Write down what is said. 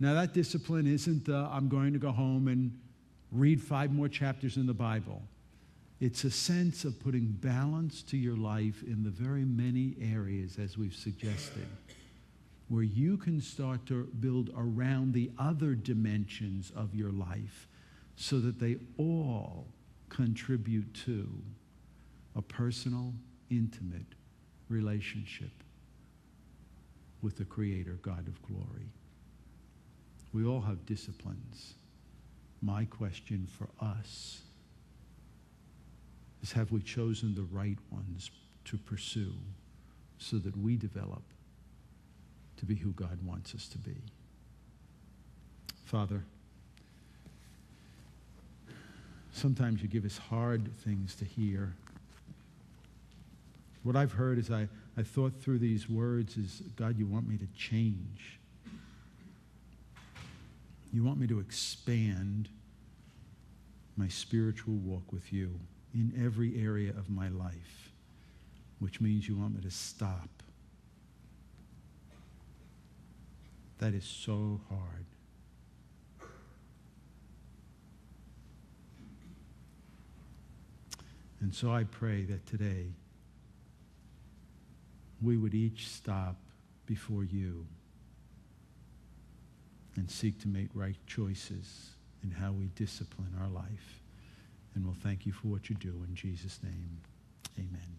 Now, that discipline isn't uh, I'm going to go home and read five more chapters in the Bible. It's a sense of putting balance to your life in the very many areas, as we've suggested, where you can start to build around the other dimensions of your life so that they all contribute to a personal, intimate relationship with the Creator, God of glory. We all have disciplines. My question for us is have we chosen the right ones to pursue so that we develop to be who God wants us to be? Father, sometimes you give us hard things to hear. What I've heard as I, I thought through these words is God, you want me to change. You want me to expand my spiritual walk with you in every area of my life, which means you want me to stop. That is so hard. And so I pray that today we would each stop before you and seek to make right choices in how we discipline our life. And we'll thank you for what you do in Jesus' name. Amen.